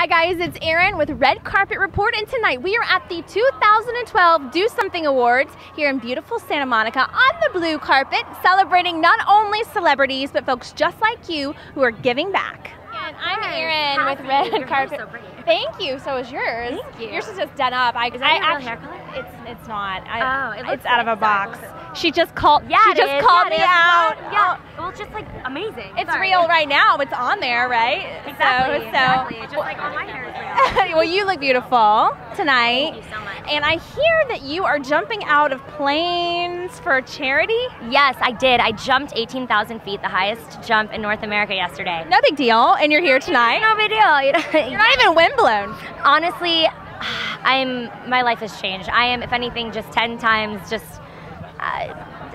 Hi guys, it's Erin with Red Carpet Report, and tonight we are at the 2012 Do Something Awards here in beautiful Santa Monica on the blue carpet, celebrating not only celebrities but folks just like you who are giving back. And I'm Erin with Red Your Carpet. so. Thank you. So is yours. Thank you. Yours is just done up. I, Is that I your real actu- hair color? It's it's not. I, Oh, it looks it's out of a box. She just called. Yeah, she just is. called Yeah, me out. Yeah. Well, it's just like amazing. It's Sorry. real right now. It's on there, right? Exactly. So, so exactly. Just like all my hair is real. well, you look beautiful tonight. Thank you so much. And I hear that you are jumping out of planes for charity. Yes, I did. I jumped 18,000 feet, the highest jump in North America yesterday. No big deal. And you're here tonight. No big deal. You're not even windblown. Honestly, I'm. My life has changed. I am, if anything, just 10 times just.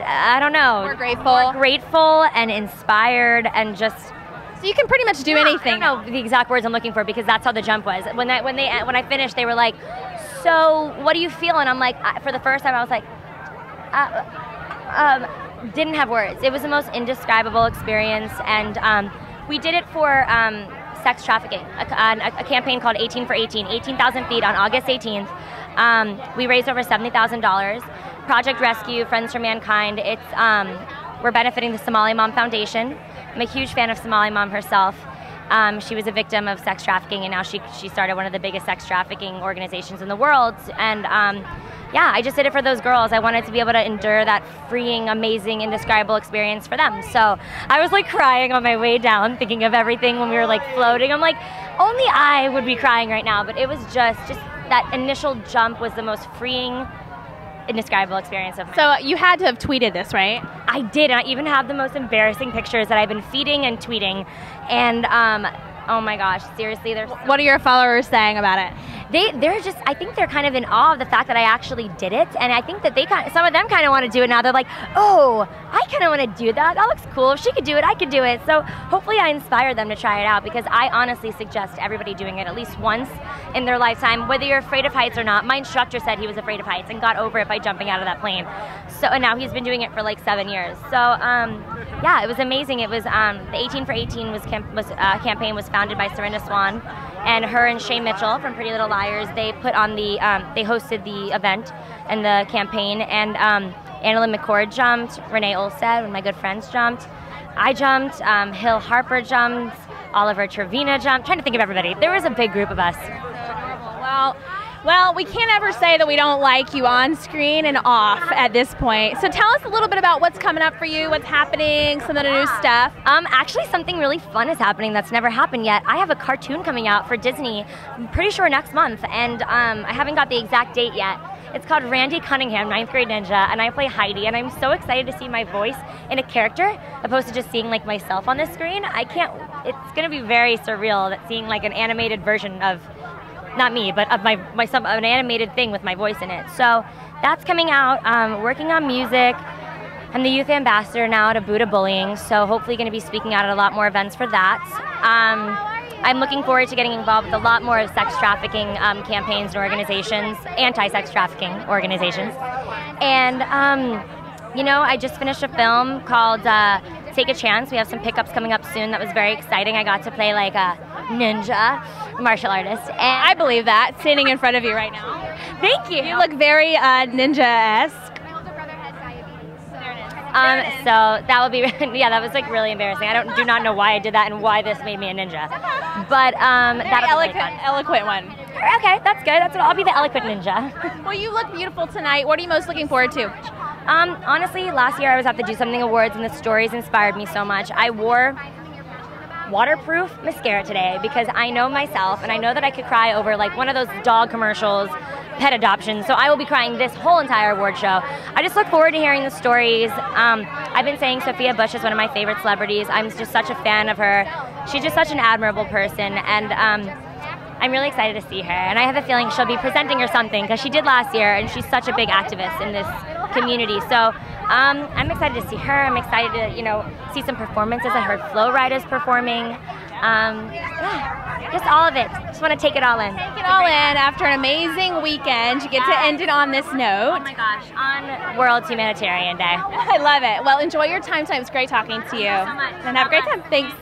I don't know. More grateful. More grateful and inspired and just So you can pretty much do Yeah, anything. I don't know the exact words I'm looking for because that's how the jump was. When I, when they when I finished, they were like, "So what do you feel?" And I'm like, I, for the first time, I was like, uh, um, didn't have words. It was the most indescribable experience, and um, we did it for um, sex trafficking, a, a, a campaign called 18 for 18, 18,000 feet on August 18th. Um, we raised over $70,000. Project Rescue, Friends for Mankind. It's um, we're benefiting the Somaly Mam Foundation. I'm a huge fan of Somaly Mam herself. Um, she was a victim of sex trafficking, and now she she started one of the biggest sex trafficking organizations in the world. And um, yeah, I just did it for those girls. I wanted to be able to endure that freeing, amazing, indescribable experience for them. So I was like crying on my way down, thinking of everything when we were like floating. I'm like, only I would be crying right now. But it was just just that initial jump was the most freeing, indescribable experience of my So you had to have tweeted this, right? I did. I even have the most embarrassing pictures that I've been feeding and tweeting. And um, oh my gosh, seriously, so, What are your followers saying about it? They they're just. I think they're kind of in awe of the fact that I actually did it, and I think that they kind of, some of them kind of want to do it now. They're like, oh, I kind of want to do that. That looks cool. If she could do it, I could do it. So hopefully, I inspire them to try it out because I honestly suggest everybody doing it at least once in their lifetime, whether you're afraid of heights or not. My instructor said he was afraid of heights and got over it by jumping out of that plane. So and now he's been doing it for like seven years. So um, yeah, it was amazing. It was um, the 18 for 18 was, camp- was uh, campaign was founded by Serena Swan, and her and Shay Mitchell from Pretty Little Liars. They put on the um, they hosted the event and the campaign, and um, AnnaLynne McCord jumped, Renee Olstead, one of my good friends jumped. I jumped. Um, Hill Harper jumped. Oliver Trevena jumped. trying to think of everybody. There was a big group of us. Well, well, we can't ever say that we don't like you on screen and off at this point. So tell us a little bit about what's coming up for you, what's happening, some of the new stuff. Um, actually, something really fun is happening that's never happened yet. I have a cartoon coming out for Disney, I'm pretty sure next month, and um, I haven't got the exact date yet. It's called Randy Cunningham, Ninth Grade Ninja, and I play Heidi, and I'm so excited to see my voice in a character opposed to just seeing like myself on the screen. I can't. It's gonna be very surreal that seeing like an animated version of not me, but of my, my some an animated thing with my voice in it. So that's coming out. Um, working on music. I'm the youth ambassador now at Abuda Bullying, so hopefully going to be speaking out at a lot more events for that. Um, I'm looking forward to getting involved with a lot more sex trafficking um, campaigns and organizations, anti-sex trafficking organizations. And um, you know, I just finished a film called uh, Take a Chance. We have some pickups coming up soon. That was very exciting. I got to play like a ninja martial artist, and I believe that, standing in front of you right now. thank you. You look very uh, ninja-esque. Um, so that would be yeah, that was like really embarrassing. I don't do not know why I did that and why this made me a ninja, but um, Very that'll be really eloquent, fun. eloquent one. Okay, that's good. That's what I'll be the eloquent ninja. Well, you look beautiful tonight. What are you most looking forward to? um, honestly, last year I was at the Do Something Awards and the stories inspired me so much. I wore waterproof mascara today because I know myself and I know that I could cry over like one of those dog commercials, pet adoption. So I will be crying this whole entire award show. I just look forward to hearing the stories. Um, I've been saying Sophia Bush is one of my favorite celebrities. I'm just such a fan of her. She's just such an admirable person and um, I'm really excited to see her. And I have a feeling she'll be presenting or something because she did last year and she's such a big activist in this community. So um, I'm excited to see her. I'm excited to, you know, see some performances. I heard Flo Rida's performing. Um, yeah, just all of it. Just want to take it all in. Take it all in after an amazing weekend. You get to end it on this note. Oh my gosh, on World Humanitarian Day. I love it. Well, enjoy your time tonight. It was great talking to you. so much. And have a great time. Thanks.